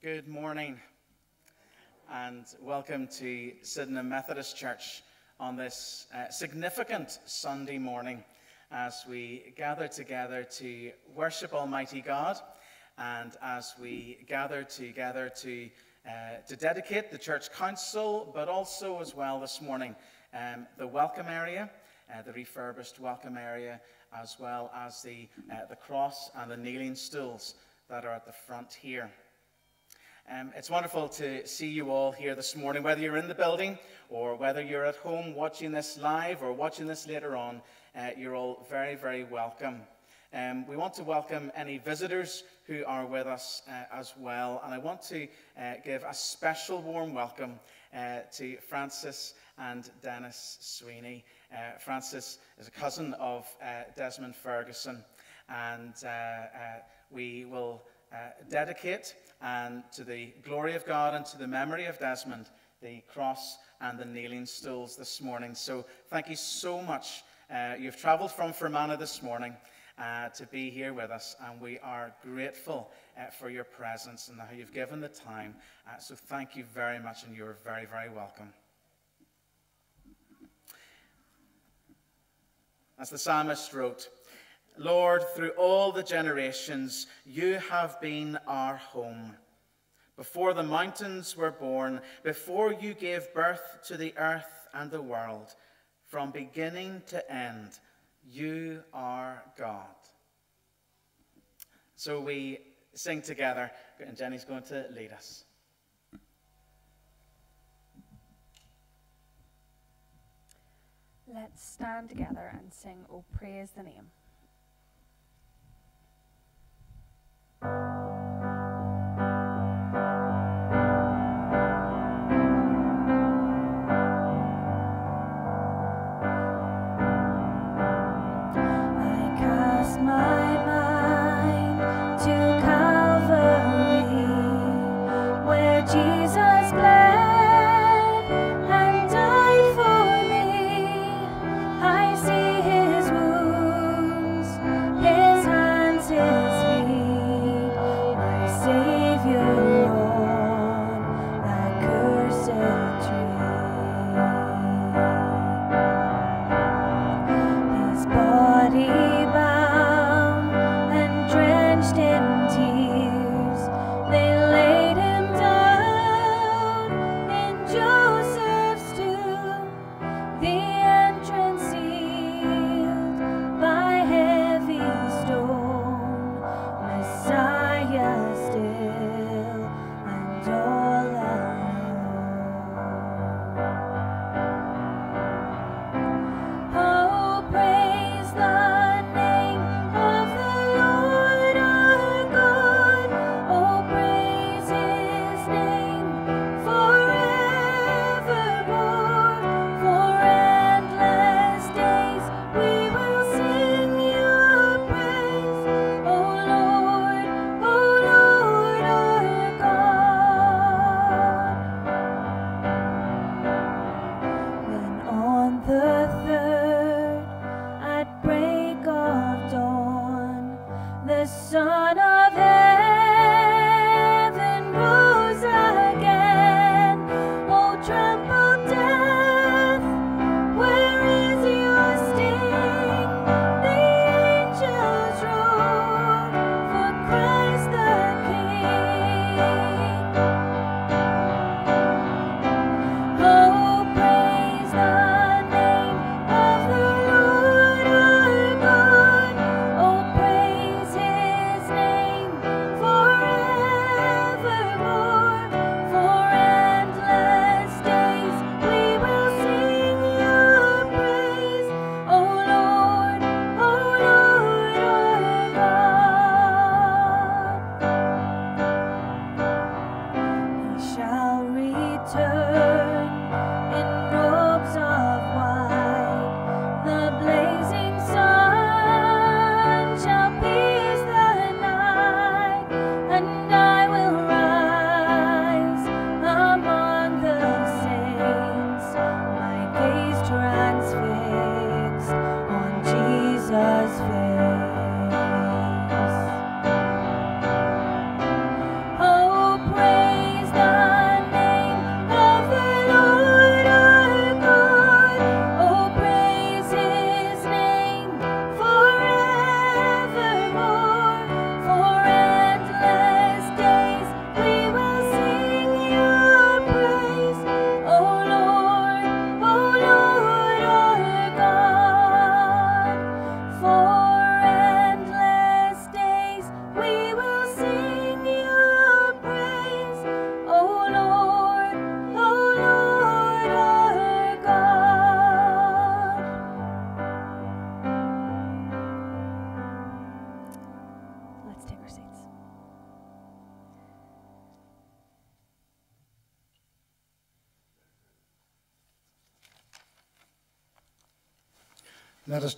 Good morning and welcome to Sydenham Methodist Church on this uh, significant Sunday morning as we gather together to worship Almighty God and as we gather together to, uh, to dedicate the church council, but also as well this morning um, the welcome area, uh, the refurbished welcome area, as well as the, uh, the cross and the kneeling stools that are at the front here. Um, it's wonderful to see you all here this morning, whether you're in the building or whether you're at home watching this live or watching this later on. Uh, you're all very, very welcome. Um, we want to welcome any visitors who are with us uh, as well. And I want to uh, give a special warm welcome uh, to Francis and Dennis Sweeney. Uh, Francis is a cousin of uh, Desmond Ferguson, and we will dedicate and to the glory of God and to the memory of Desmond, the cross and the kneeling stools this morning. So thank you so much. Uh, you've traveled from Fermanagh this morning uh, to be here with us, and we are grateful uh, for your presence and how you've given the time. Uh, so thank you very much, and you're very, very welcome. As the psalmist wrote, Lord, through all the generations, you have been our home. Before the mountains were born, before you gave birth to the earth and the world, from beginning to end, you are God. So we sing together, and Jenny's going to lead us. Let's stand together and sing, Oh, praise the name. Let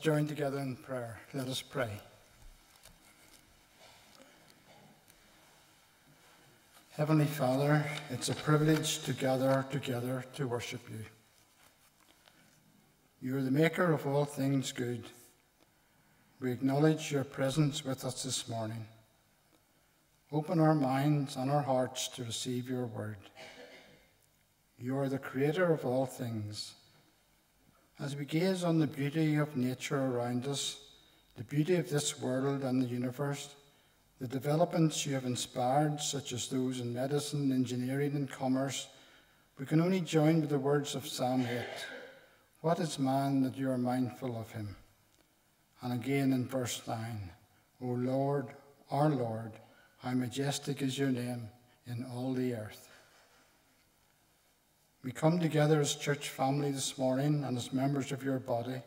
join together in prayer. Let us pray. Heavenly Father, it's a privilege to gather together to worship you. You are the maker of all things good. We acknowledge your presence with us this morning. Open our minds and our hearts to receive your word. You are the creator of all things. As we gaze on the beauty of nature around us, the beauty of this world and the universe, the developments you have inspired, such as those in medicine, engineering, and commerce, we can only join with the words of Psalm 8 What is man that you are mindful of him? And again in verse 9 O Lord, our Lord, how majestic is your name in all the earth. We come together as church family this morning and as members of your body,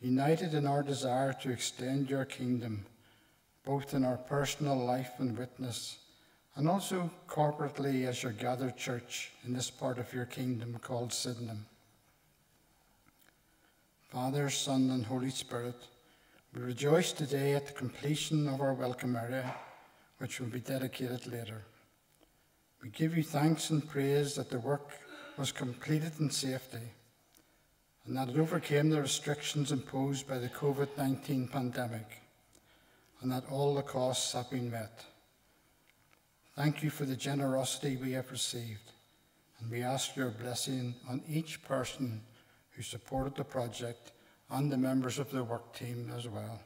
united in our desire to extend your kingdom, both in our personal life and witness, and also corporately as your gathered church in this part of your kingdom called Sydenham. Father, Son, and Holy Spirit, we rejoice today at the completion of our welcome area, which will be dedicated later. We give you thanks and praise that the work was completed in safety and that it overcame the restrictions imposed by the COVID 19 pandemic and that all the costs have been met. Thank you for the generosity we have received, and we ask your blessing on each person who supported the project and the members of the work team as well.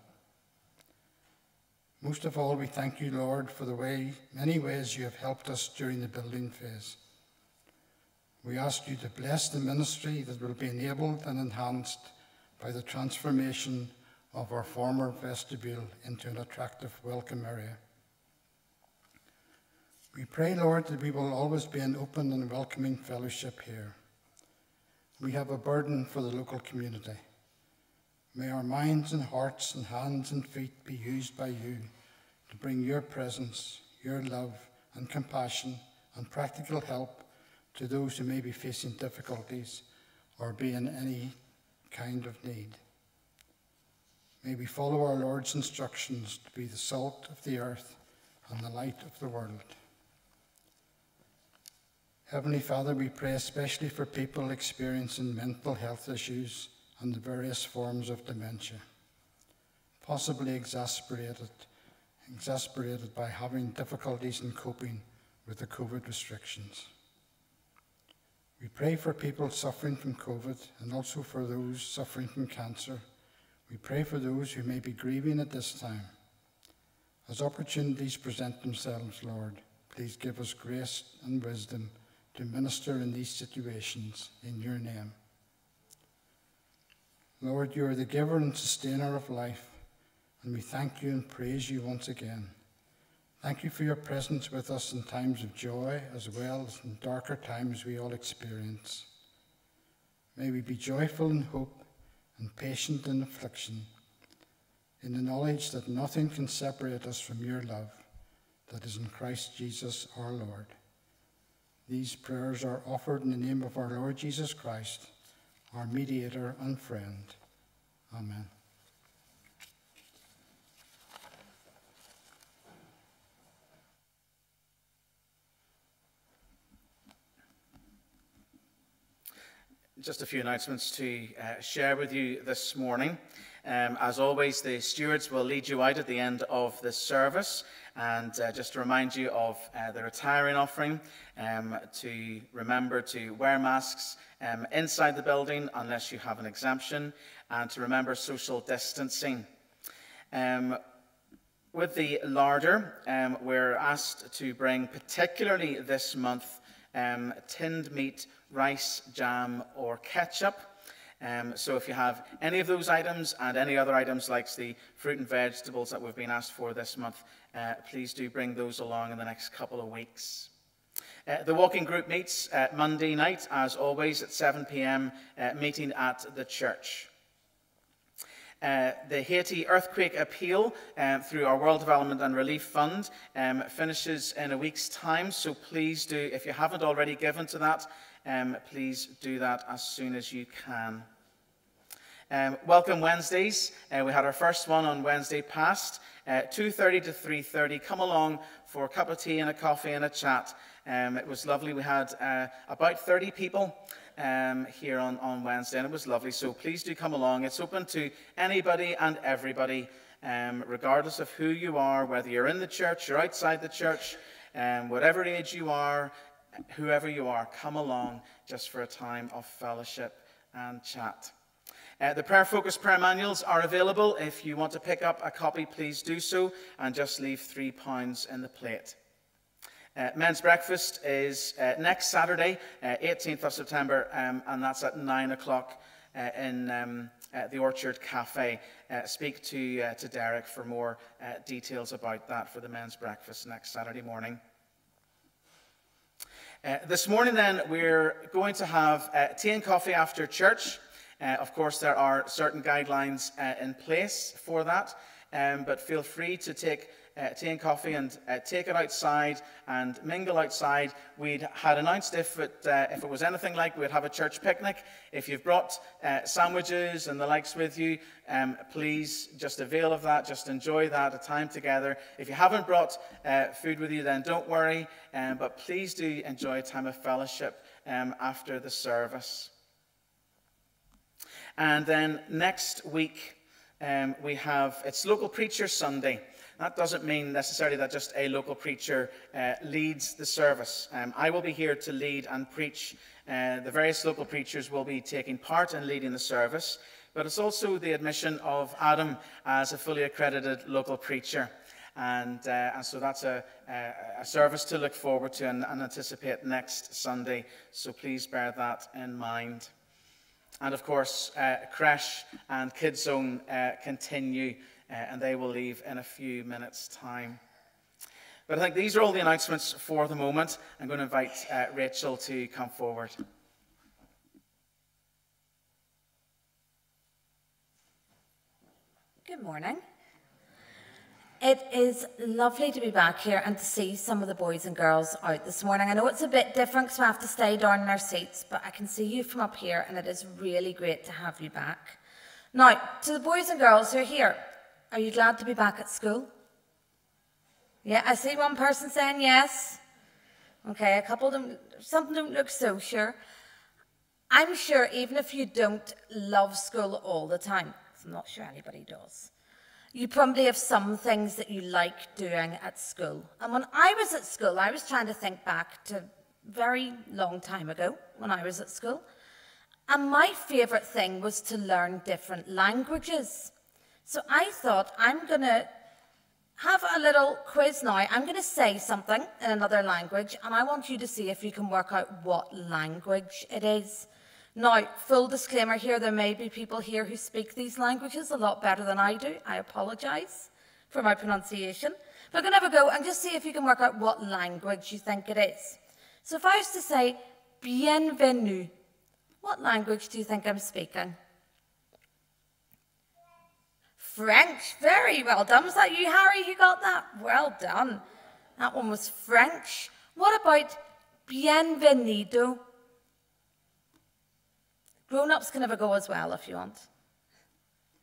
Most of all, we thank you, Lord, for the way, many ways you have helped us during the building phase. We ask you to bless the ministry that will be enabled and enhanced by the transformation of our former vestibule into an attractive welcome area. We pray, Lord, that we will always be an open and welcoming fellowship here. We have a burden for the local community. May our minds and hearts and hands and feet be used by you to bring your presence, your love and compassion and practical help to those who may be facing difficulties or be in any kind of need. May we follow our Lord's instructions to be the salt of the earth and the light of the world. Heavenly Father, we pray especially for people experiencing mental health issues and the various forms of dementia, possibly exasperated, exasperated by having difficulties in coping with the COVID restrictions. We pray for people suffering from COVID and also for those suffering from cancer. We pray for those who may be grieving at this time. As opportunities present themselves, Lord, please give us grace and wisdom to minister in these situations in your name. Lord, you are the giver and sustainer of life, and we thank you and praise you once again. Thank you for your presence with us in times of joy as well as in darker times we all experience. May we be joyful in hope and patient in affliction, in the knowledge that nothing can separate us from your love that is in Christ Jesus our Lord. These prayers are offered in the name of our Lord Jesus Christ, our mediator and friend. Amen. Just a few announcements to uh, share with you this morning. Um, as always, the stewards will lead you out at the end of this service. And uh, just to remind you of uh, the retiring offering, um, to remember to wear masks um, inside the building unless you have an exemption, and to remember social distancing. Um, with the larder, um, we're asked to bring, particularly this month, um, tinned meat rice, jam, or ketchup. Um, so if you have any of those items and any other items like the fruit and vegetables that we've been asked for this month, uh, please do bring those along in the next couple of weeks. Uh, the walking group meets uh, Monday night, as always, at 7 p.m., uh, meeting at the church. Uh, the Haiti earthquake appeal um, through our World Development and Relief Fund um, finishes in a week's time, so please do, if you haven't already given to that, um, please do that as soon as you can. Um, welcome Wednesdays. Uh, we had our first one on Wednesday past, uh, 2.30 to 3.30. Come along for a cup of tea and a coffee and a chat. Um, it was lovely. We had uh, about 30 people um, here on, on Wednesday, and it was lovely. So please do come along. It's open to anybody and everybody, um, regardless of who you are, whether you're in the church or outside the church, um, whatever age you are, whoever you are, come along just for a time of fellowship and chat. Uh, the prayer focus prayer manuals are available. If you want to pick up a copy, please do so and just leave three pounds in the plate. Uh, men's breakfast is uh, next Saturday, 18th uh, of September, um, and that's at 9 o'clock uh, in um, uh, the Orchard Cafe. speak to, to Derek for more details about that for the men's breakfast next Saturday morning. this morning, then, we're going to have tea and coffee after church. Uh, of course, there are certain guidelines uh, in place for that, um, but feel free to take uh, tea and coffee and uh, take it outside and mingle outside. We'd had announced if it, uh, if it was anything like we'd have a church picnic. If you've brought uh, sandwiches and the likes with you, um, please just avail of that. Just enjoy that, a time together. If you haven't brought food with you, then don't worry, um, but please do enjoy a time of fellowship um, after the service. And then next week, um, we have, it's Local Preacher Sunday. That doesn't mean necessarily that just a local preacher uh, leads the service. Um, I will be here to lead and preach. Uh, the various local preachers will be taking part in leading the service, but it's also the admission of Adam as a fully accredited local preacher. And, uh, and so that's a, a, service to look forward to and, and anticipate next Sunday. So please bear that in mind. And of course, uh, Creche and Kids Zone uh, continue, uh, and they will leave in a few minutes' time. But I think these are all the announcements for the moment. I'm going to invite uh, Rachel to come forward. Good morning. It is lovely to be back here and to see some of the boys and girls out this morning. I know it's a bit different because we have to stay down in our seats, but I can see you from up here and it is really great to have you back. Now, to the boys and girls who are here, are you glad to be back at school? Yeah, I see one person saying yes. Okay, a couple of them, some don't look so sure. I'm sure even if you don't love school all the time, I'm not sure anybody does, you probably have some things that you like doing at school. And when I was at school, I was trying to think back to very long time ago when I was at school. And my favourite thing was to learn different languages. So I thought, I'm going to have a little quiz now. I'm going to say something in another language, and I want you to see if you can work out what language it is. Now, full disclaimer here, there may be people here who speak these languages a lot better than I do. I apologise for my pronunciation. But I'm going to have a go and just see if you can work out what language you think it is. So if I was to say, bienvenue, what language do you think I'm speaking? French. Very well done. Was that you, Harry, who got that? Well done. That one was French. What about bienvenido? Grown ups can have a go as well if you want.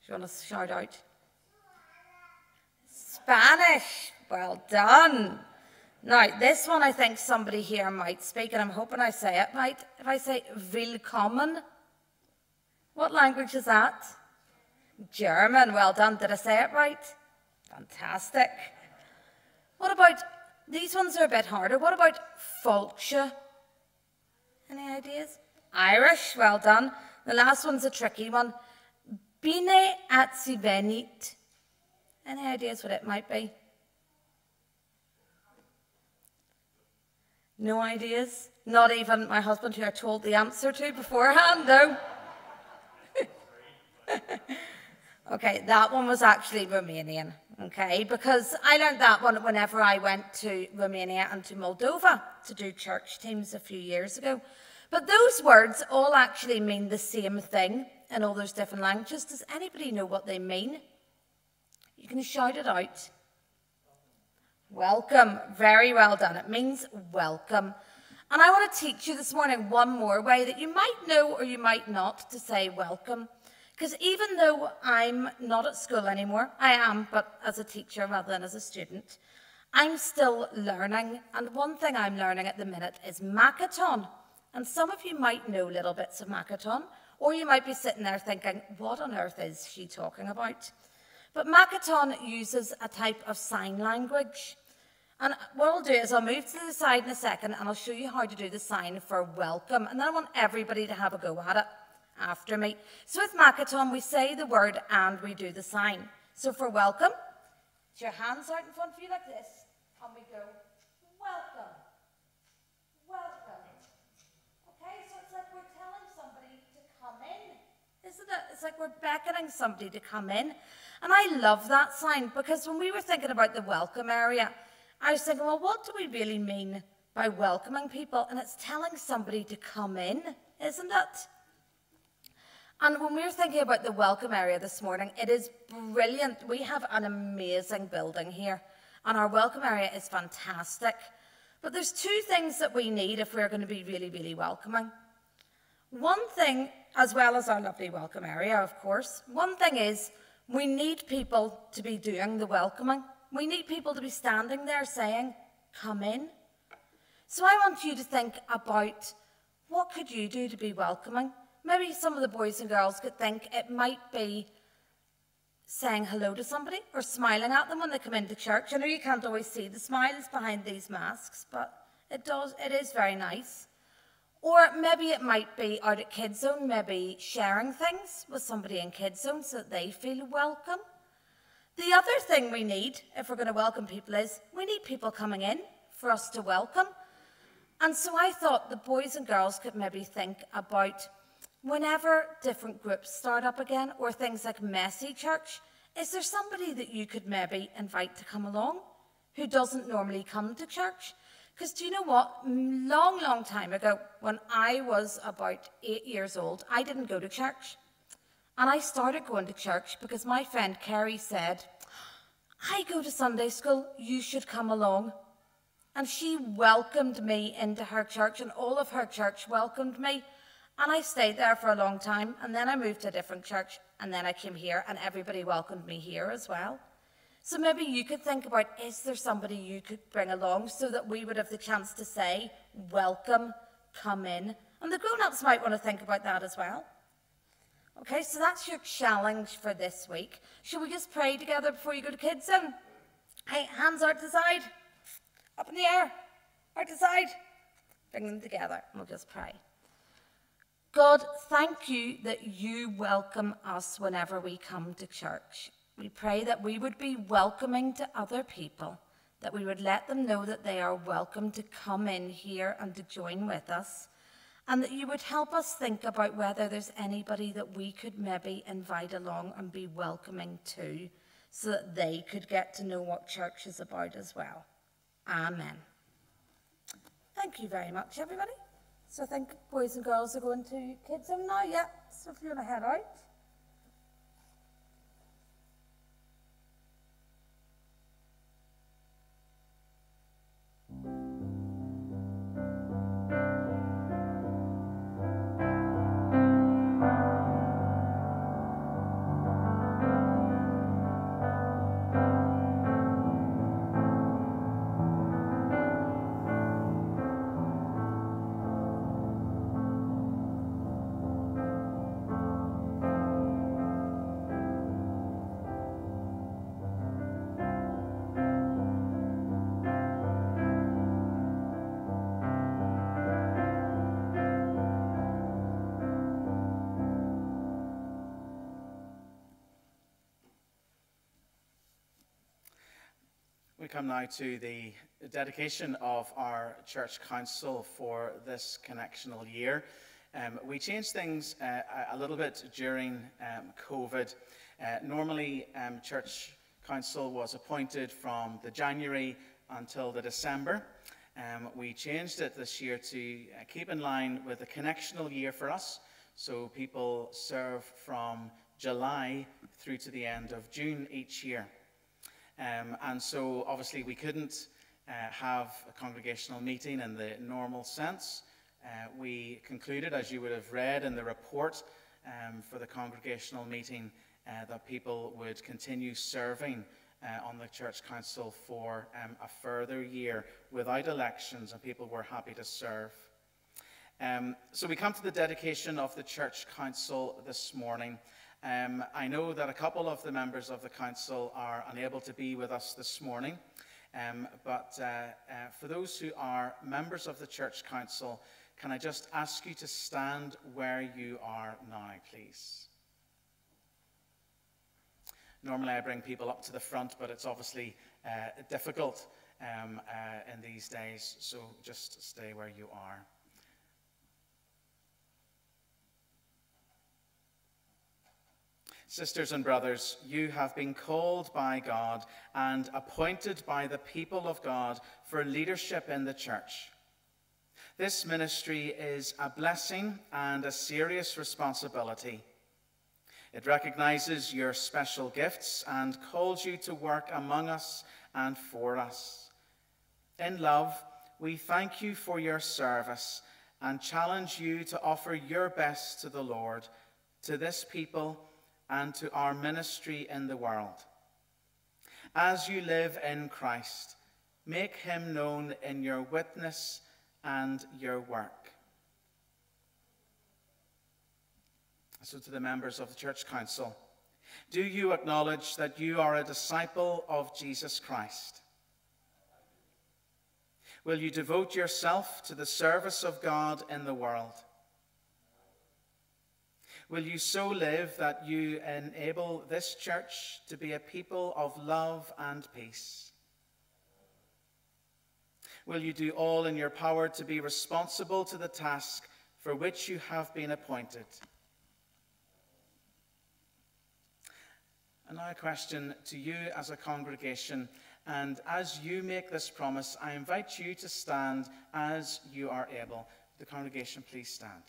If you want to shout out. Spanish. Well done. Now, this one I think somebody here might speak, and I'm hoping I say it right. If I say willkommen, what language is that? German. Well done. Did I say it right? Fantastic. What about, these ones are a bit harder. What about Fáilte? Any ideas? Irish, well done. The last one's a tricky one. Bine ați venit. Any ideas what it might be? No ideas? Not even my husband, who I told the answer to beforehand, no. okay, that one was actually Romanian, okay, because I learned that one whenever I went to Romania and to Moldova to do church teams a few years ago. But those words all actually mean the same thing in all those different languages. Does anybody know what they mean? You can shout it out. Welcome. Very well done. It means welcome. And I want to teach you this morning one more way that you might know or you might not to say welcome. Because even though I'm not at school anymore, I am, but as a teacher rather than as a student, I'm still learning. And one thing I'm learning at the minute is Makaton. And some of you might know little bits of Makaton, or you might be sitting there thinking, what on earth is she talking about? But Makaton uses a type of sign language. And what I'll do is I'll move to the side in a second and I'll show you how to do the sign for welcome. And then I want everybody to have a go at it after me. So with Makaton, we say the word and we do the sign. So for welcome, it's your hands out in front of you like this. And we go, welcome. Welcome. Okay, so it's like we're telling somebody to come in. Isn't it? It's like we're beckoning somebody to come in. And I love that sign because when we were thinking about the welcome area, I was thinking, well, what do we really mean by welcoming people? And it's telling somebody to come in, isn't it? And when we were thinking about the welcome area this morning, it is brilliant. We have an amazing building here, and our welcome area is fantastic. But there's two things that we need if we're going to be really, really welcoming. One thing, as well as our lovely welcome area, of course, one thing is we need people to be doing the welcoming. We need people to be standing there saying, come in. So I want you to think about what could you do to be welcoming? Maybe some of the boys and girls could think it might be saying hello to somebody or smiling at them when they come into church. I know you can't always see the smiles behind these masks, but it does, it is very nice. Or maybe it might be out at Kids Zone, maybe sharing things with somebody in Kids Zone so that they feel welcome. The other thing we need, if we're going to welcome people, is we need people coming in for us to welcome. And so I thought the boys and girls could maybe think about whenever different groups start up again, or things like Messy Church, is there somebody that you could maybe invite to come along who doesn't normally come to church? Because do you know what? Long, long time ago, when I was about eight years old, I didn't go to church. And I started going to church because my friend Carrie said, I go to Sunday school, you should come along. And she welcomed me into her church, and all of her church welcomed me. And I stayed there for a long time, and then I moved to a different church, and then I came here, and everybody welcomed me here as well. So maybe you could think about is there somebody you could bring along so that we would have the chance to say, Welcome, come in. And the grown ups might want to think about that as well. Okay, so that's your challenge for this week. Shall we just pray together before you go to Kids Zone? Hey, hands out to the side, up in the air, out to the side. Bring them together and we'll just pray. God, thank you that you welcome us whenever we come to church. We pray that we would be welcoming to other people, that we would let them know that they are welcome to come in here and to join with us and that you would help us think about whether there's anybody that we could maybe invite along and be welcoming to so that they could get to know what church is about as well. Amen. Thank you very much, everybody. So I think boys and girls are going to kids' them now. Yeah, so if you want to head out. Come now to the dedication of our church council for this connectional year. Um, we changed things uh, a little bit during um, COVID. Uh, normally, um, church council was appointed from the January until the December. Um, we changed it this year to uh, keep in line with the connectional year for us. So people serve from July through to the end of June each year. Um, and so, obviously, we couldn't uh, have a congregational meeting in the normal sense. Uh, we concluded, as you would have read in the report, um, for the congregational meeting uh, that people would continue serving uh, on the church council for um, a further year without elections, and people were happy to serve. Um, so we come to the dedication of the church council this morning. Um, I know that a couple of the members of the council are unable to be with us this morning, um, but uh, uh, for those who are members of the church council, can I just ask you to stand where you are now, please? Normally I bring people up to the front, but it's obviously uh, difficult um, uh, in these days, so just stay where you are. Sisters and brothers, you have been called by God and appointed by the people of God for leadership in the church. This ministry is a blessing and a serious responsibility. It recognizes your special gifts and calls you to work among us and for us. In love, we thank you for your service and challenge you to offer your best to the Lord, to this people, and to our ministry in the world. As you live in Christ, make him known in your witness and your work. So, to the members of the Church Council, do you acknowledge that you are a disciple of Jesus Christ? Will you devote yourself to the service of God in the world? Will you so live that you enable this church to be a people of love and peace? Will you do all in your power to be responsible to the task for which you have been appointed? And now, a question to you as a congregation. And as you make this promise, I invite you to stand as you are able. The congregation, please stand.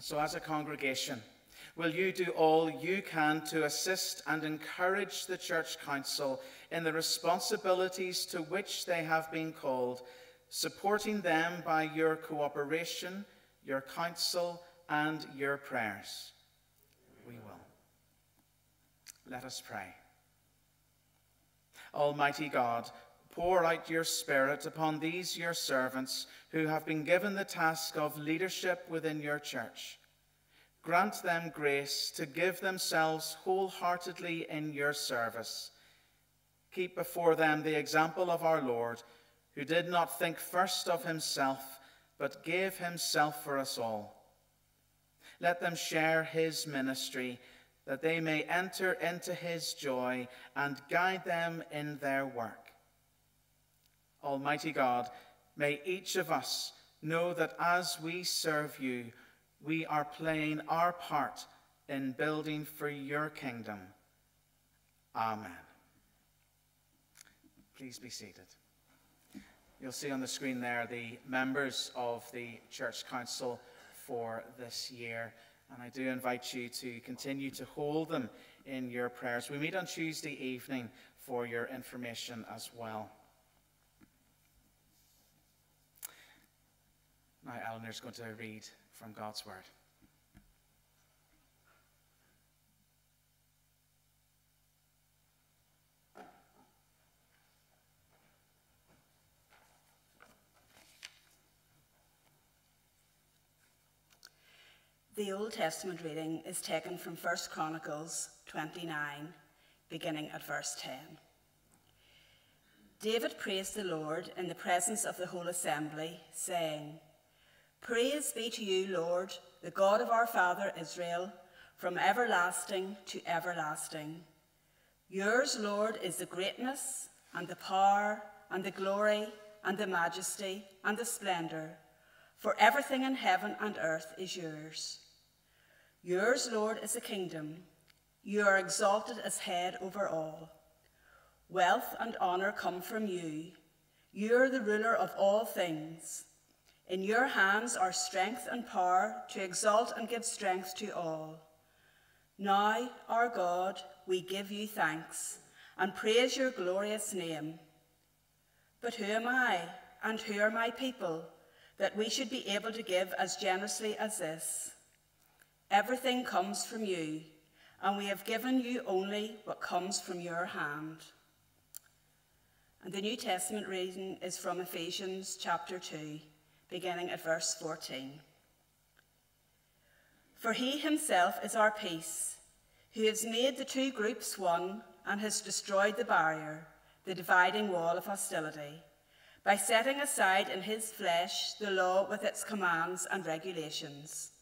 So, as a congregation, will you do all you can to assist and encourage the Church Council in the responsibilities to which they have been called, supporting them by your cooperation, your counsel, and your prayers? We will. Let us pray. Almighty God, pour out your Spirit upon these your servants who have been given the task of leadership within your church. Grant them grace to give themselves wholeheartedly in your service. Keep before them the example of our Lord, who did not think first of himself, but gave himself for us all. Let them share his ministry, that they may enter into his joy and guide them in their work. Almighty God, may each of us know that as we serve you, we are playing our part in building for your kingdom. Amen. Please be seated. You'll see on the screen there the members of the Church Council for this year. And I do invite you to continue to hold them in your prayers. We meet on Tuesday evening for your information as well. Now, Eleanor's going to read from God's Word. The Old Testament reading is taken from 1 Chronicles 29, beginning at verse 10. David praised the Lord in the presence of the whole assembly, saying, Praise be to you, Lord, the God of our father Israel, from everlasting to everlasting. Yours, Lord, is the greatness and the power and the glory and the majesty and the splendor, for everything in heaven and earth is yours. Yours, Lord, is the kingdom. You are exalted as head over all. Wealth and honor come from you. You are the ruler of all things. In your hands are strength and power to exalt and give strength to all. Now, our God, we give you thanks and praise your glorious name. But who am I and who are my people that we should be able to give as generously as this. Everything comes from you, and we have given you only what comes from your hand. And the New Testament reading is from Ephesians chapter 2, beginning at verse 14. For he himself is our peace, who has made the two groups one and has destroyed the barrier, the dividing wall of hostility by setting aside in his flesh the law with its commands and regulations.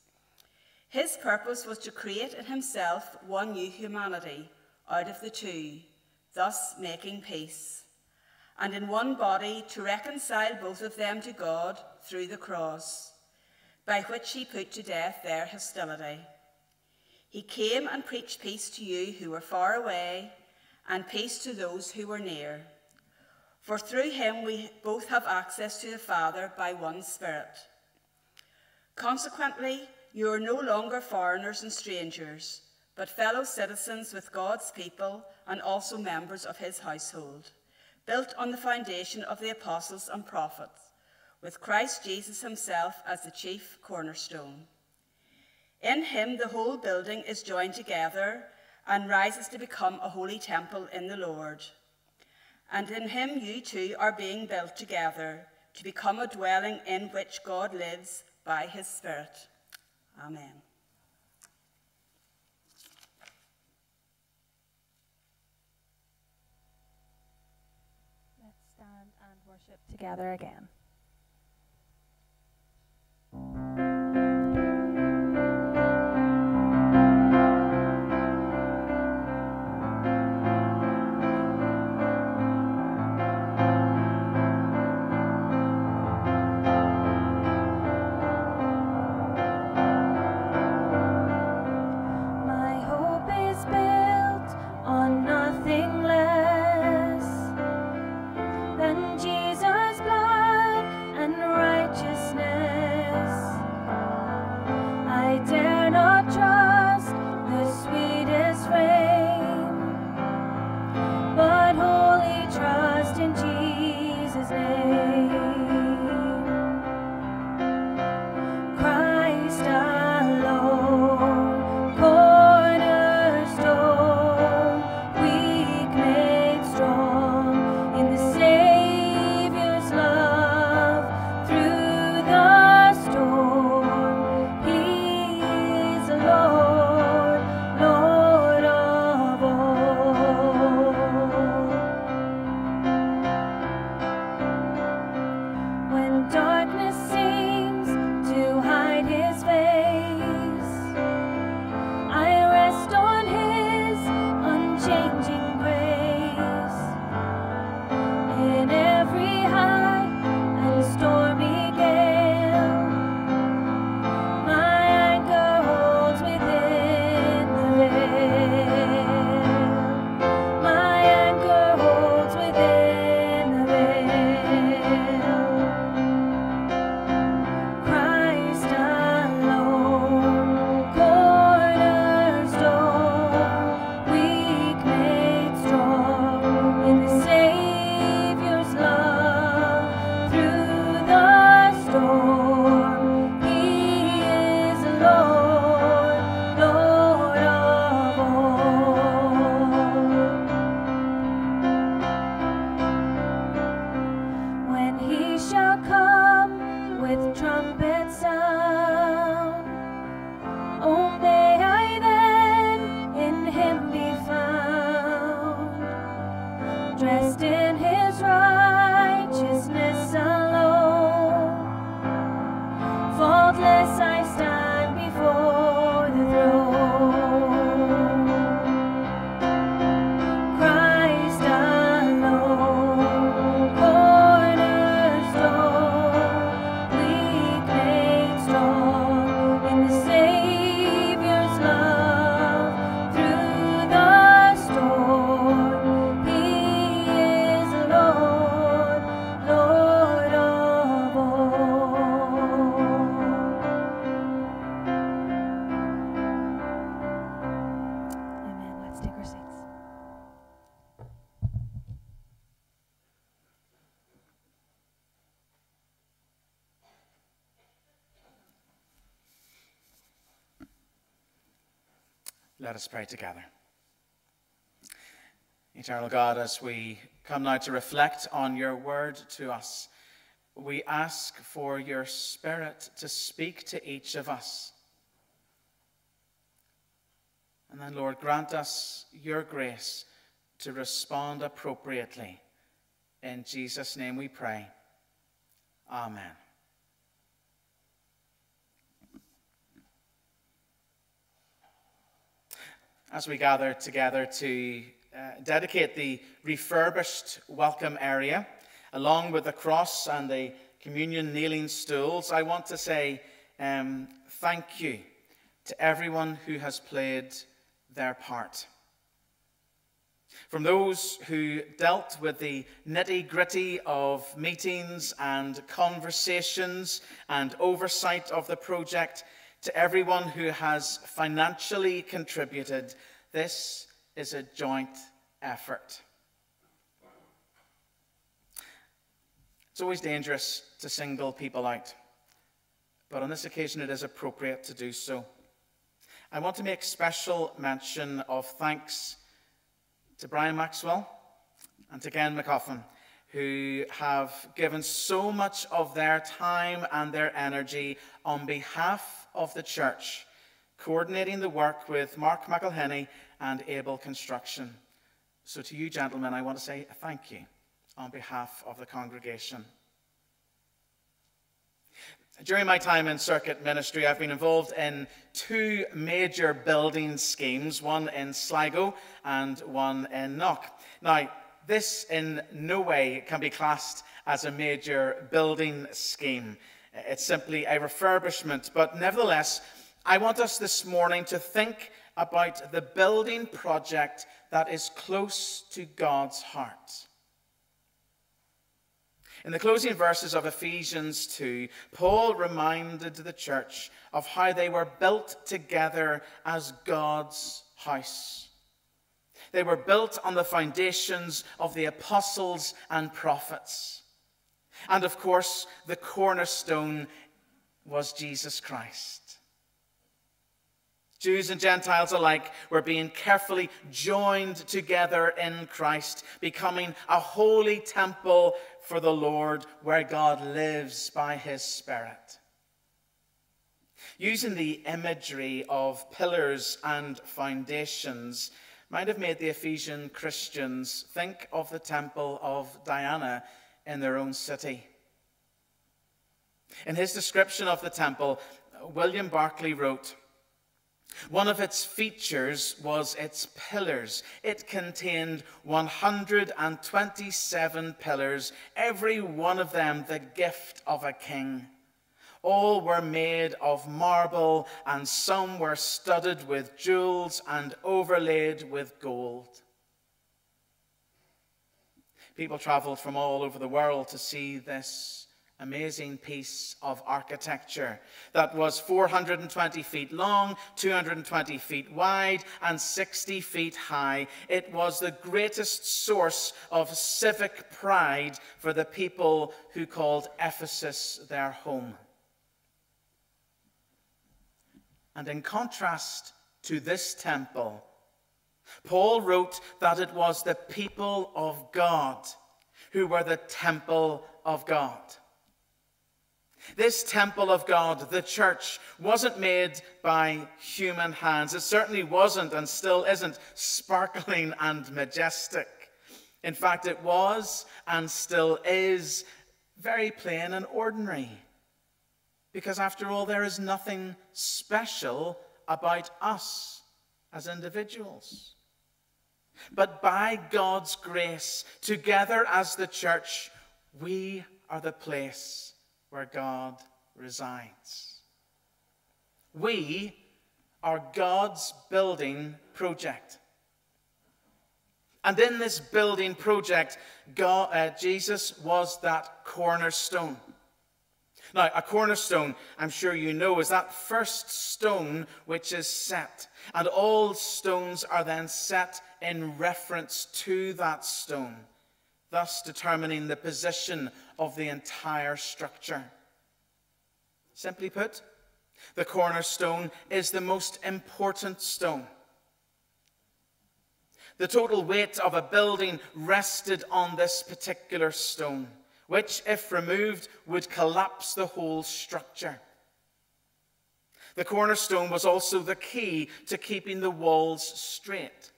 His purpose was to create in himself one new humanity out of the two, thus making peace, and in one body to reconcile both of them to God through the cross, by which he put to death their hostility. He came and preached peace to you who were far away, and peace to those who were near. For through him we both have access to the Father by one Spirit. Consequently, you are no longer foreigners and strangers, but fellow citizens with God's people and also members of his household, built on the foundation of the apostles and prophets, with Christ Jesus himself as the chief cornerstone. In him, the whole building is joined together and rises to become a holy temple in the Lord. And in him you two are being built together to become a dwelling in which God lives by his Spirit. Amen. Let's stand and worship together again. Jesus' Let us pray together. Eternal God, as we come now to reflect on your word to us, we ask for your Spirit to speak to each of us. And then, Lord, grant us your grace to respond appropriately. In Jesus' name we pray. Amen. As we gather together to uh, dedicate the refurbished welcome area, along with the cross and the communion kneeling stools, I want to say um, thank you to everyone who has played their part. From those who dealt with the nitty gritty of meetings and conversations and oversight of the project, to everyone who has financially contributed, this is a joint effort. It's always dangerous to single people out, but on this occasion it is appropriate to do so. I want to make special mention of thanks to Brian Maxwell and to Ken McGuffin, who have given so much of their time and their energy on behalf of the church, coordinating the work with Mark McElhenney and Able Construction. So, to you, gentlemen, I want to say thank you on behalf of the congregation. During my time in circuit ministry, I've been involved in two major building schemes, one in Sligo and one in Knock. Now, this in no way can be classed as a major building scheme. It's simply a refurbishment. But nevertheless, I want us this morning to think about the building project that is close to God's heart. In the closing verses of Ephesians 2, Paul reminded the church of how they were built together as God's house. They were built on the foundations of the apostles and prophets. And of course, the cornerstone was Jesus Christ. Jews and Gentiles alike were being carefully joined together in Christ, becoming a holy temple for the Lord where God lives by his Spirit. Using the imagery of pillars and foundations might have made the Ephesian Christians think of the temple of Diana in their own city. In his description of the temple, William Barclay wrote, one of its features was its pillars. It contained 127 pillars, every one of them the gift of a king. All were made of marble, and some were studded with jewels and overlaid with gold. People traveled from all over the world to see this amazing piece of architecture that was 420 feet long, 220 feet wide, and 60 feet high. It was the greatest source of civic pride for the people who called Ephesus their home. And in contrast to this temple, Paul wrote that it was the people of God who were the temple of God. This temple of God, the church, wasn't made by human hands. It certainly wasn't and still isn't sparkling and majestic. In fact, it was and still is very plain and ordinary. Because after all, there is nothing special about us as individuals. But by God's grace, together as the church, we are the place where God resides. We are God's building project. And in this building project, God, uh, Jesus was that cornerstone. Now, a cornerstone, I'm sure you know, is that first stone which is set. And all stones are then set in reference to that stone thus determining the position of the entire structure. Simply put, the cornerstone is the most important stone. The total weight of a building rested on this particular stone, which, if removed, would collapse the whole structure. The cornerstone was also the key to keeping the walls straight.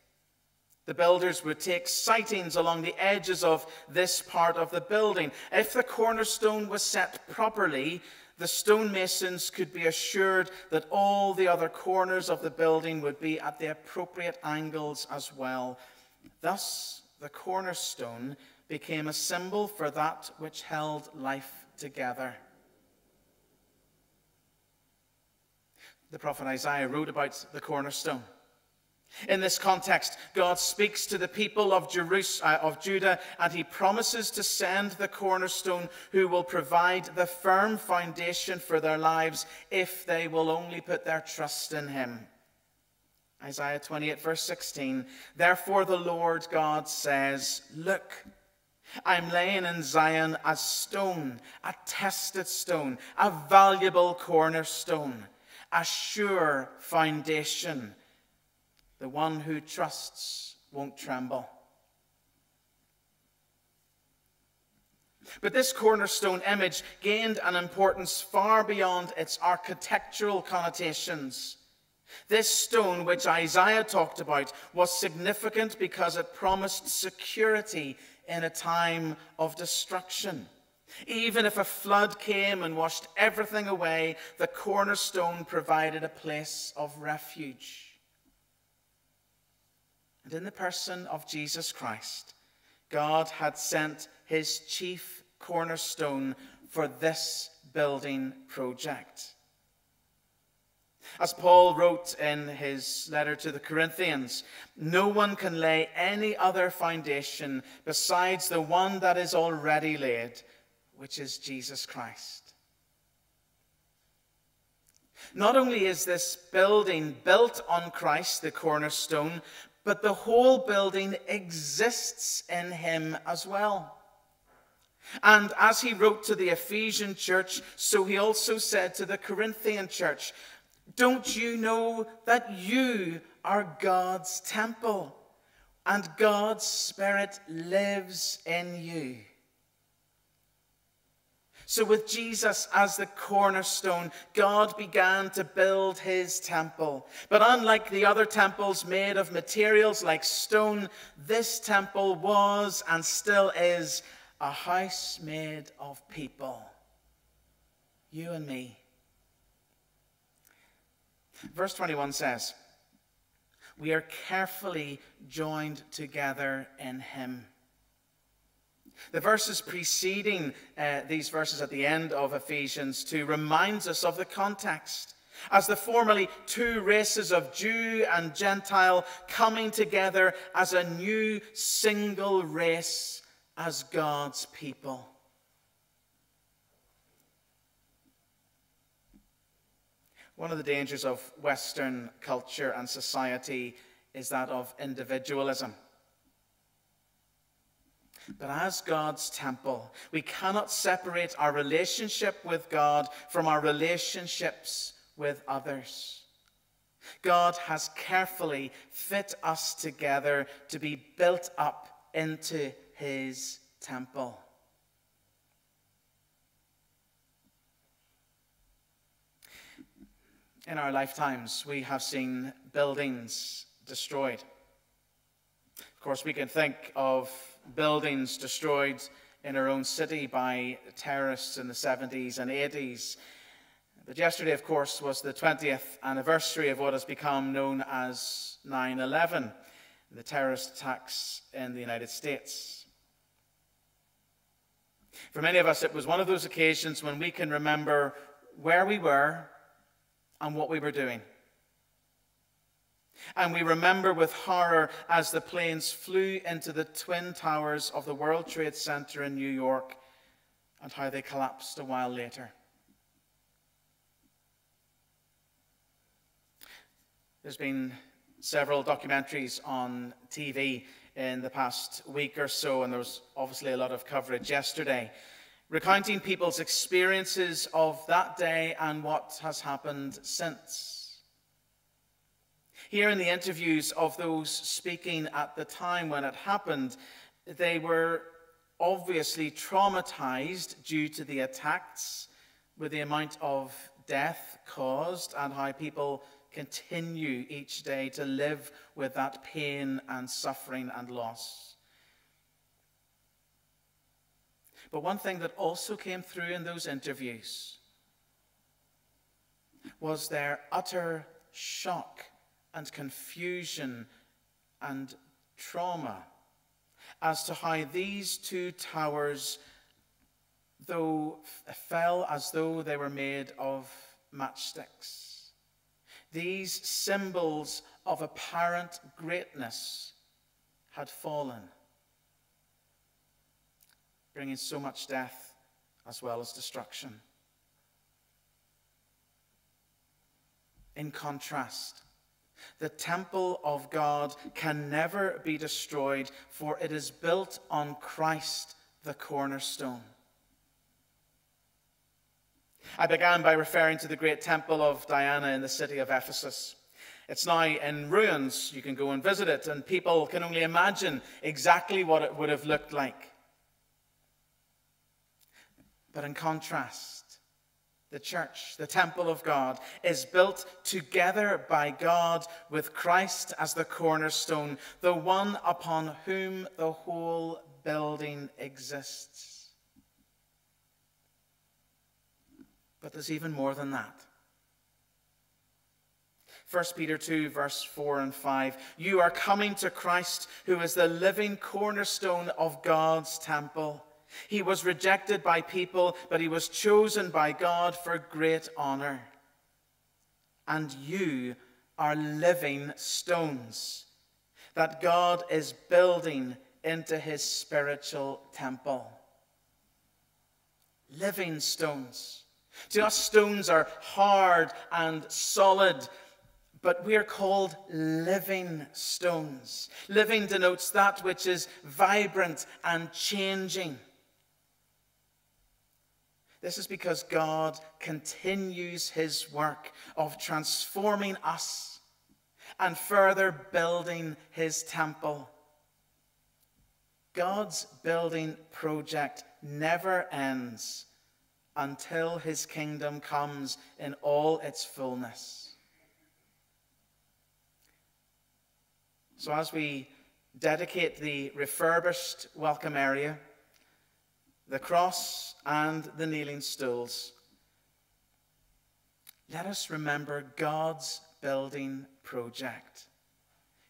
The builders would take sightings along the edges of this part of the building. If the cornerstone was set properly, the stonemasons could be assured that all the other corners of the building would be at the appropriate angles as well. Thus, the cornerstone became a symbol for that which held life together. The prophet Isaiah wrote about the cornerstone. In this context, God speaks to the people of, Jerusalem, uh, of Judah and he promises to send the cornerstone who will provide the firm foundation for their lives if they will only put their trust in him. Isaiah 28, verse 16. Therefore, the Lord God says, Look, I'm laying in Zion a stone, a tested stone, a valuable cornerstone, a sure foundation the one who trusts won't tremble. But this cornerstone image gained an importance far beyond its architectural connotations. This stone, which Isaiah talked about, was significant because it promised security in a time of destruction. Even if a flood came and washed everything away, the cornerstone provided a place of refuge. And in the person of Jesus Christ, God had sent his chief cornerstone for this building project. As Paul wrote in his letter to the Corinthians, no one can lay any other foundation besides the one that is already laid, which is Jesus Christ. Not only is this building built on Christ, the cornerstone, but the whole building exists in him as well. And as he wrote to the Ephesian church, so he also said to the Corinthian church, Don't you know that you are God's temple and God's Spirit lives in you? So, with Jesus as the cornerstone, God began to build his temple. But unlike the other temples made of materials like stone, this temple was and still is a house made of people. You and me. Verse 21 says, We are carefully joined together in him the verses preceding uh, these verses at the end of Ephesians 2 reminds us of the context. As the formerly two races of Jew and Gentile coming together as a new single race as God's people. One of the dangers of Western culture and society is that of individualism. But as God's temple, we cannot separate our relationship with God from our relationships with others. God has carefully fit us together to be built up into his temple. In our lifetimes, we have seen buildings destroyed. Of course, we can think of buildings destroyed in our own city by terrorists in the 70s and 80s. But yesterday, of course, was the 20th anniversary of what has become known as 9 11, the terrorist attacks in the United States. For many of us, it was one of those occasions when we can remember where we were and what we were doing. And we remember with horror as the planes flew into the twin towers of the World Trade Center in New York and how they collapsed a while later. There's been several documentaries on TV in the past week or so, and there was obviously a lot of coverage yesterday, recounting people's experiences of that day and what has happened since. Here in the interviews of those speaking at the time when it happened, they were obviously traumatized due to the attacks, with the amount of death caused, and how people continue each day to live with that pain and suffering and loss. But one thing that also came through in those interviews was their utter shock and confusion and trauma as to how these two towers, though fell as though they were made of matchsticks, these symbols of apparent greatness had fallen, bringing so much death as well as destruction. In contrast, the temple of God can never be destroyed, for it is built on Christ, the cornerstone. I began by referring to the great temple of Diana in the city of Ephesus. It's now in ruins. You can go and visit it, and people can only imagine exactly what it would have looked like. But in contrast, the church, the temple of God, is built together by God with Christ as the cornerstone, the one upon whom the whole building exists. But there's even more than that. 1 Peter 2, verse 4 and 5. You are coming to Christ, who is the living cornerstone of God's temple. He was rejected by people, but he was chosen by God for great honor. And you are living stones that God is building into his spiritual temple. Living stones. To us, stones are hard and solid, but we are called living stones. Living denotes that which is vibrant and changing. This is because God continues his work of transforming us and further building his temple. God's building project never ends until his kingdom comes in all its fullness. So, as we dedicate the refurbished welcome area, the cross, and the kneeling stools, let us remember God's building project,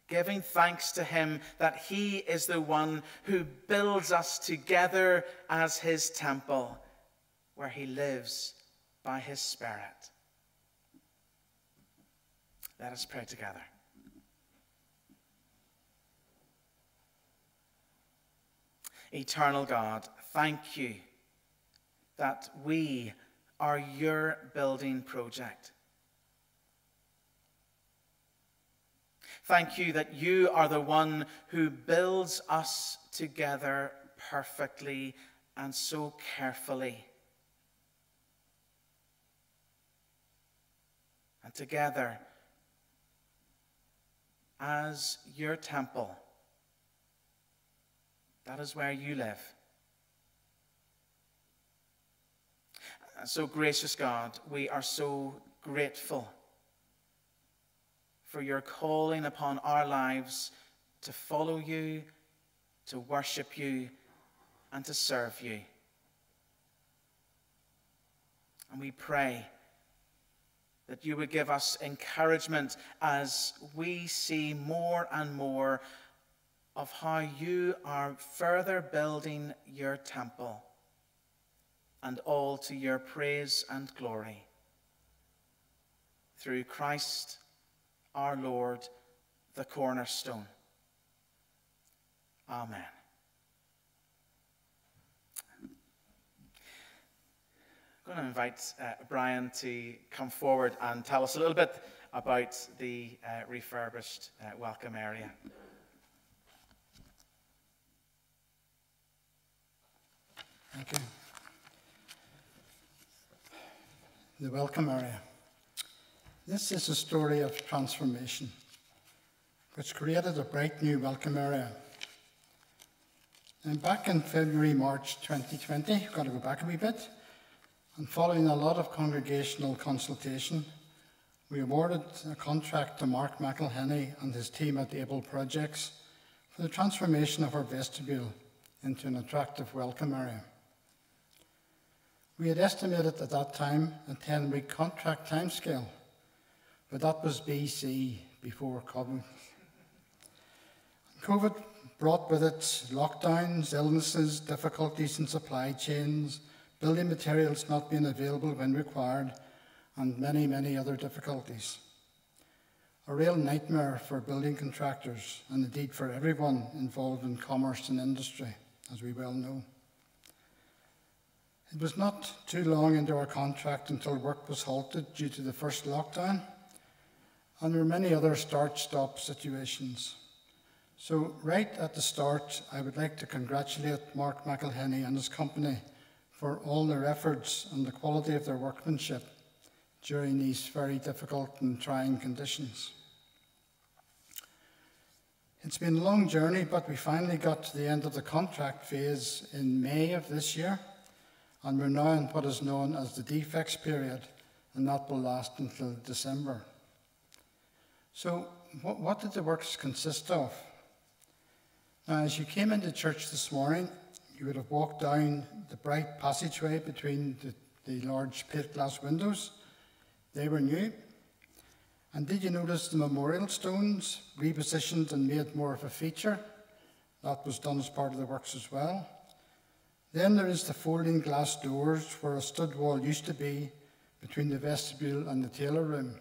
giving thanks to Him that He is the one who builds us together as His temple, where He lives by His Spirit. Let us pray together. Eternal God, thank you that we are your building project. Thank you that you are the one who builds us together perfectly and so carefully. And together, as your temple, that is where you live. And so, gracious God, we are so grateful for your calling upon our lives to follow you, to worship you, and to serve you. And we pray that you would give us encouragement as we see more and more of how you are further building your temple, and all to your praise and glory. Through Christ our Lord, the cornerstone. Amen. I'm going to invite uh, Brian to come forward and tell us a little bit about the uh, refurbished uh, welcome area. Thank you. The welcome area. This is a story of transformation. which created a bright new welcome area. And back in February, March 2020, we've got to go back a wee bit, and following a lot of congregational consultation, we awarded a contract to Mark McElhenney and his team at Able Projects for the transformation of our vestibule into an attractive welcome area. We had estimated at that time a 10 week contract timescale, but that was BC before COVID. COVID brought with it lockdowns, illnesses, difficulties in supply chains, building materials not being available when required, and many, many other difficulties. A real nightmare for building contractors and indeed for everyone involved in commerce and industry, as we well know. It was not too long into our contract until work was halted due to the first lockdown, and there were many other start stop situations. So, right at the start, I would like to congratulate Mark McElhenney and his company for all their efforts and the quality of their workmanship during these very difficult and trying conditions. It's been a long journey, but we finally got to the end of the contract phase in May of this year, and we're now in what is known as the defects period, and that will last until December. So, what, what did the works consist of? Now, as you came into church this morning, you would have walked down the bright passageway between the, the large plate glass windows. They were new. And did you notice the memorial stones repositioned and made more of a feature? That was done as part of the works as well. Then there is the folding glass doors where a stud wall used to be between the vestibule and the tailor room.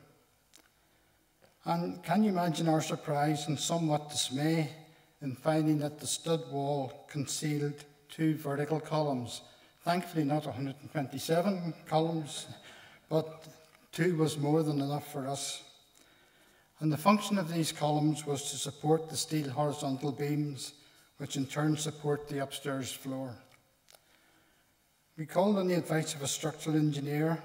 And can you imagine our surprise and somewhat dismay in finding that the stud wall concealed two vertical columns. Thankfully, not 127 columns, but two was more than enough for us. And the function of these columns was to support the steel horizontal beams, which in turn support the upstairs floor. We called on the advice of a structural engineer,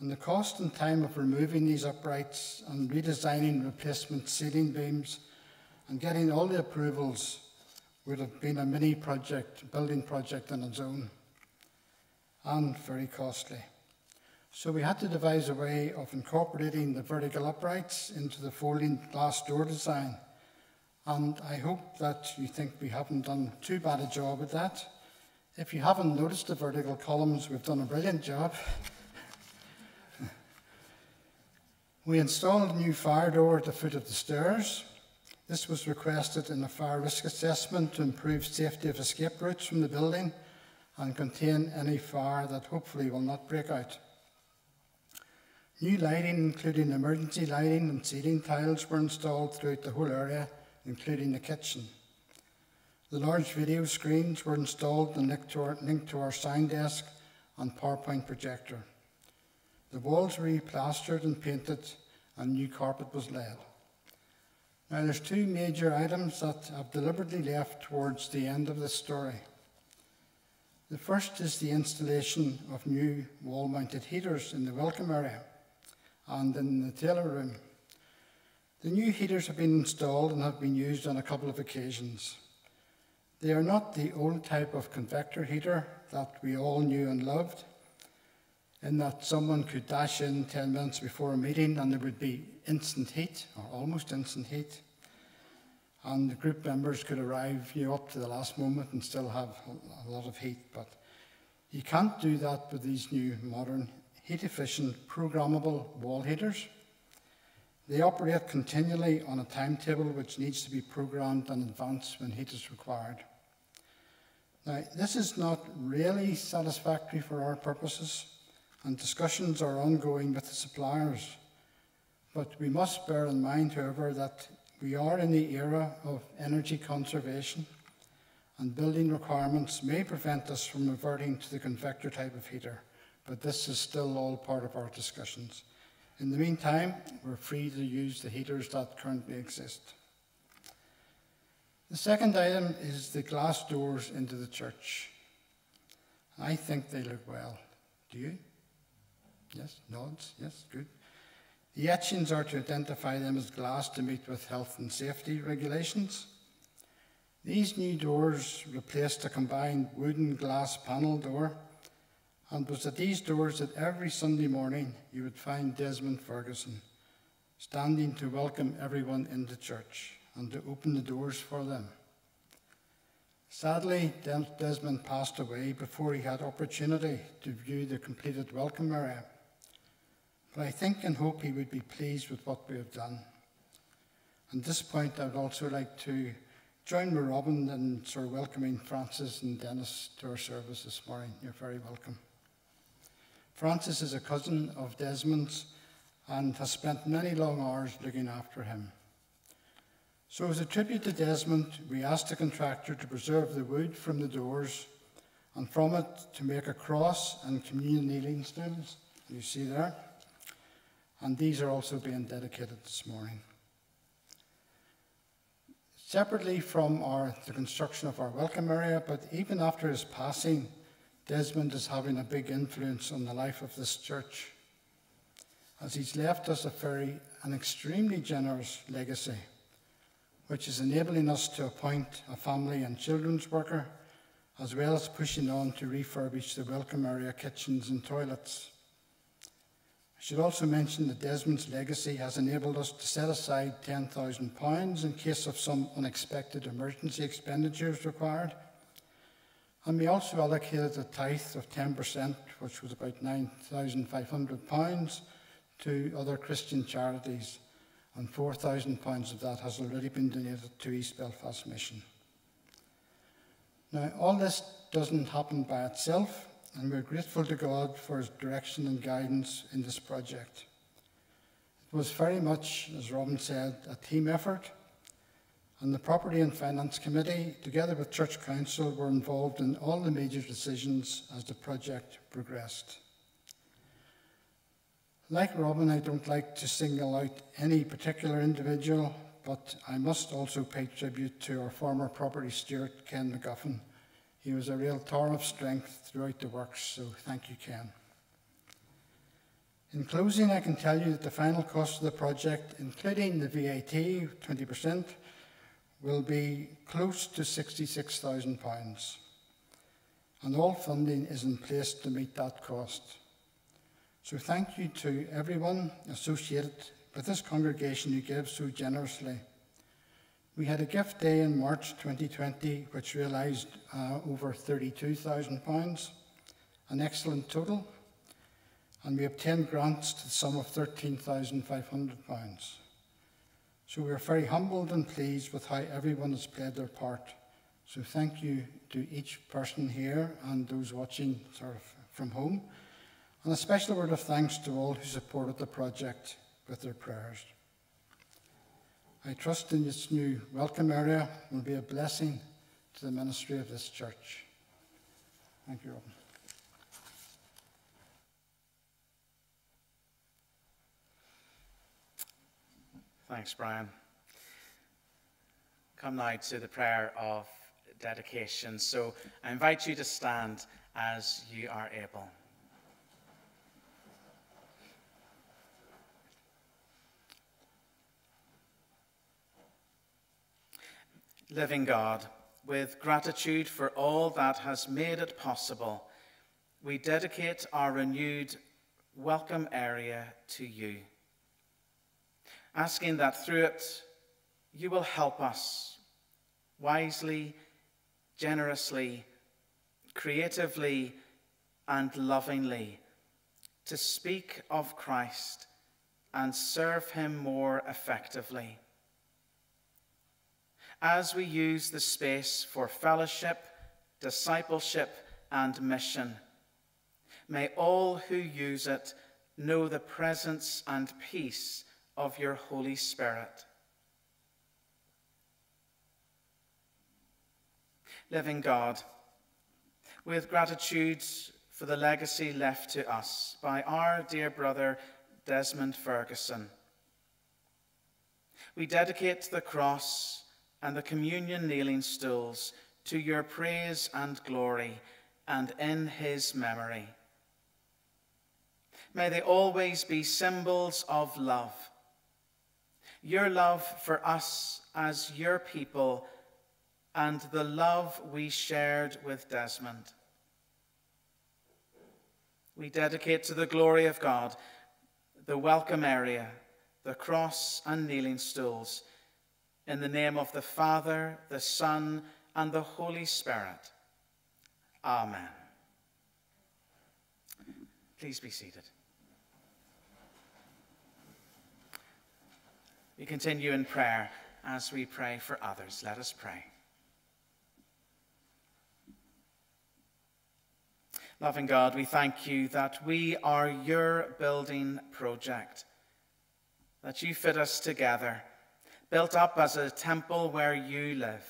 and the cost and time of removing these uprights and redesigning replacement ceiling beams and getting all the approvals would have been a mini project, building project on its own, and very costly. So we had to devise a way of incorporating the vertical uprights into the folding glass door design. And I hope that you think we haven't done too bad a job at that. If you haven't noticed the vertical columns, we've done a brilliant job. we installed a new fire door at the foot of the stairs. This was requested in a fire risk assessment to improve safety of escape routes from the building and contain any fire that hopefully will not break out. New lighting, including emergency lighting and ceiling tiles, were installed throughout the whole area, including the kitchen. The large video screens were installed and linked to our, linked to our sound desk and PowerPoint projector. The walls were replastered and painted, and new carpet was laid. Now, there's two major items that I've deliberately left towards the end of this story. The first is the installation of new wall mounted heaters in the welcome area and in the tailor room. The new heaters have been installed and have been used on a couple of occasions. They are not the old type of convector heater that we all knew and loved, in that someone could dash in 10 minutes before a meeting and there would be instant heat, or almost instant heat. And the group members could arrive you know, up to the last moment and still have a lot of heat. But you can't do that with these new modern heat efficient programmable wall heaters. They operate continually on a timetable which needs to be programmed in advance when heat is required. Now, this is not really satisfactory for our purposes, and discussions are ongoing with the suppliers. But we must bear in mind, however, that we are in the era of energy conservation, and building requirements may prevent us from reverting to the convector type of heater, but this is still all part of our discussions. In the meantime, we're free to use the heaters that currently exist. The second item is the glass doors into the church. I think they look well. Do you? Yes, nods, yes, good. The etchings are to identify them as glass to meet with health and safety regulations. These new doors replaced a combined wooden glass panel door, and it was at these doors that every Sunday morning you would find Desmond Ferguson standing to welcome everyone into church and to open the doors for them. Sadly, Desmond passed away before he had opportunity to view the completed welcome area. But I think and hope he would be pleased with what we have done. At this point, I would also like to join with Robin in sort of welcoming Francis and Dennis to our service this morning. You're very welcome. Francis is a cousin of Desmond's and has spent many long hours looking after him. So, as a tribute to Desmond, we asked the contractor to preserve the wood from the doors and from it to make a cross and communion kneeling stools, you see there. And these are also being dedicated this morning. Separately from our, the construction of our welcome area, but even after his passing, Desmond is having a big influence on the life of this church, as he's left us a very, an extremely generous legacy which is enabling us to appoint a family and children's worker, as well as pushing on to refurbish the welcome area kitchens and toilets. I should also mention that Desmond's legacy has enabled us to set aside £10,000 in case of some unexpected emergency expenditures required. And we also allocated a tithe of 10%, which was about £9,500, to other Christian charities and £4,000 of that has already been donated to East Belfast Mission. Now, all this doesn't happen by itself, and we're grateful to God for his direction and guidance in this project. It was very much, as Robin said, a team effort, and the Property and Finance Committee, together with Church Council, were involved in all the major decisions as the project progressed. Like Robin, I don't like to single out any particular individual, but I must also pay tribute to our former property steward, Ken McGuffin. He was a real tower of strength throughout the works, so thank you, Ken. In closing, I can tell you that the final cost of the project, including the VAT, 20%, will be close to £66,000. And all funding is in place to meet that cost. So thank you to everyone associated with this congregation who gave so generously. We had a gift day in March 2020 which realised uh, over £32,000, an excellent total, and we obtained grants to the sum of £13,500. So we are very humbled and pleased with how everyone has played their part. So thank you to each person here and those watching sort of from home. And a special word of thanks to all who supported the project with their prayers. I trust in this new welcome area will be a blessing to the ministry of this church. Thank you, Robin. Thanks, Brian. Come now to the prayer of dedication. So I invite you to stand as you are able. Living God, with gratitude for all that has made it possible, we dedicate our renewed welcome area to you, asking that through it you will help us wisely, generously, creatively, and lovingly to speak of Christ and serve him more effectively as we use the space for fellowship, discipleship, and mission. May all who use it know the presence and peace of your Holy Spirit. Living God, with gratitude for the legacy left to us by our dear brother Desmond Ferguson, we dedicate the cross and the communion kneeling stools to your praise and glory and in his memory. May they always be symbols of love. Your love for us as your people and the love we shared with Desmond. We dedicate to the glory of God the welcome area, the cross and kneeling stools, in the name of the Father, the Son, and the Holy Spirit. Amen. Please be seated. We continue in prayer as we pray for others. Let us pray. Loving God, we thank you that we are your building project, that you fit us together, built up as a temple where you live.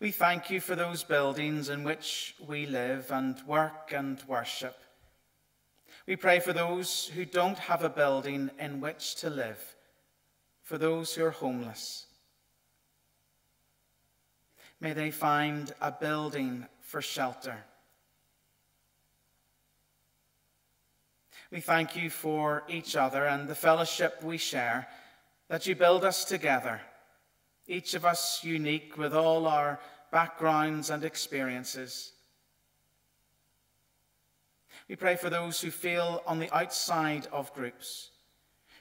We thank you for those buildings in which we live and work and worship. We pray for those who don't have a building in which to live, for those who are homeless. May they find a building for shelter. We thank you for each other and the fellowship we share, that you build us together, each of us unique with all our backgrounds and experiences. We pray for those who feel on the outside of groups,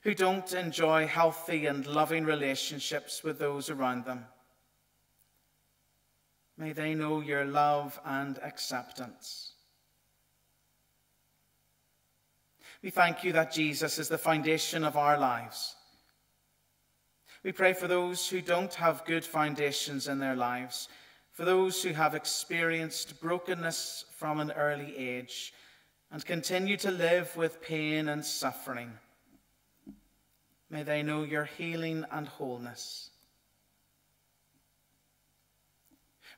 who don't enjoy healthy and loving relationships with those around them. May they know your love and acceptance. We thank you that Jesus is the foundation of our lives. We pray for those who don't have good foundations in their lives, for those who have experienced brokenness from an early age and continue to live with pain and suffering. May they know your healing and wholeness.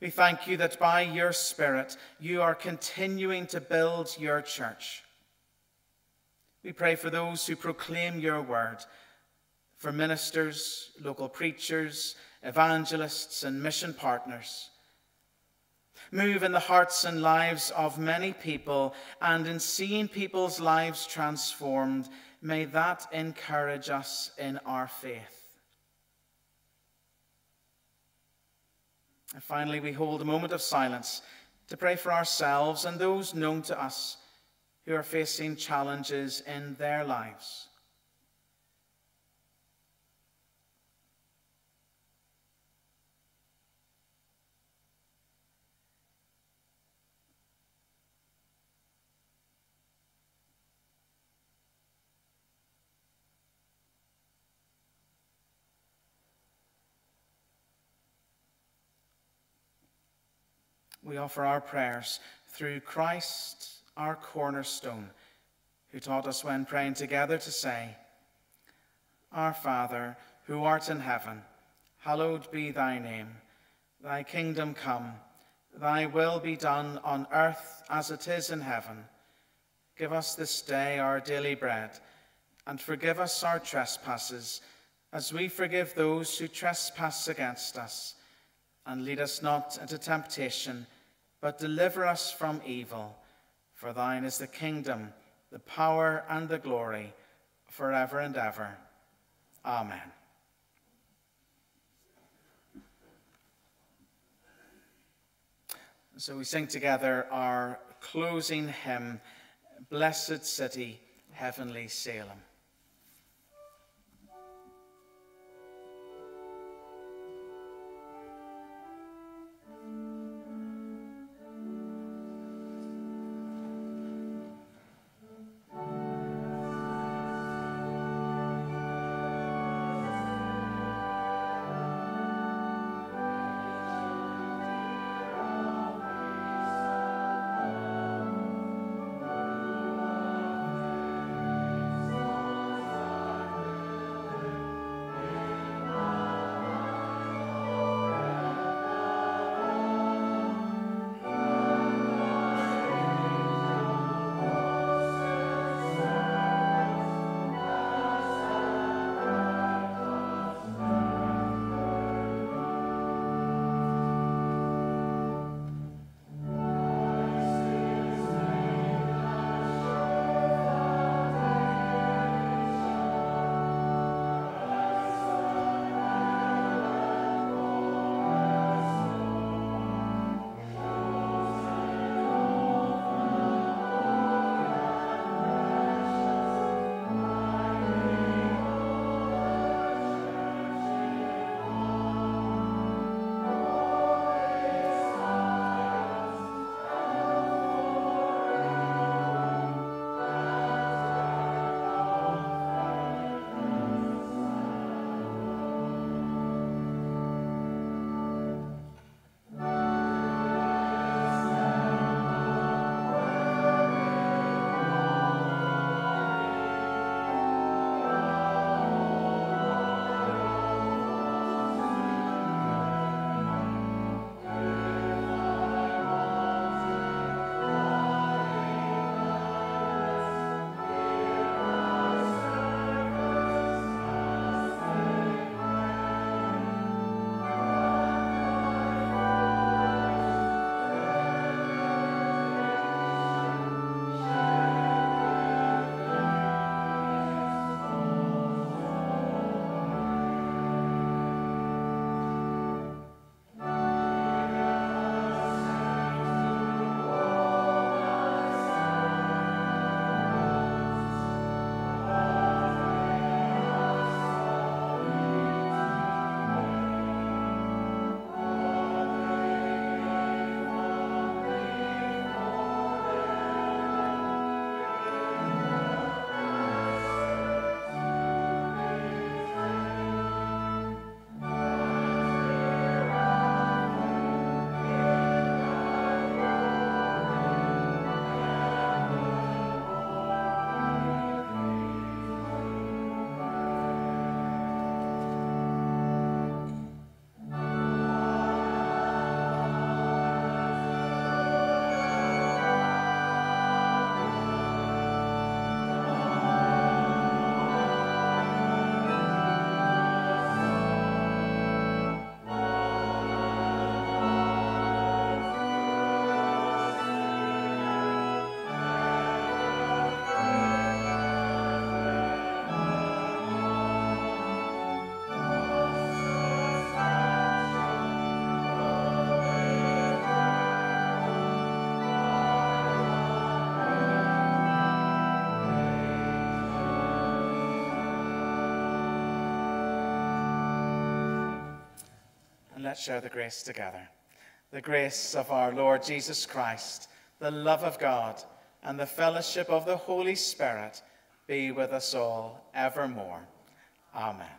We thank you that by your Spirit you are continuing to build your church. We pray for those who proclaim your word, for ministers, local preachers, evangelists, and mission partners. Move in the hearts and lives of many people, and in seeing people's lives transformed, may that encourage us in our faith. And finally, we hold a moment of silence to pray for ourselves and those known to us who are facing challenges in their lives. we offer our prayers through Christ, our cornerstone, who taught us when praying together to say, Our Father, who art in heaven, hallowed be thy name. Thy kingdom come, thy will be done on earth as it is in heaven. Give us this day our daily bread, and forgive us our trespasses, as we forgive those who trespass against us. And lead us not into temptation but deliver us from evil. For thine is the kingdom, the power, and the glory, forever and ever. Amen. So we sing together our closing hymn, Blessed City, Heavenly Salem. Let's share the grace together. The grace of our Lord Jesus Christ, the love of God, and the fellowship of the Holy Spirit be with us all evermore. Amen.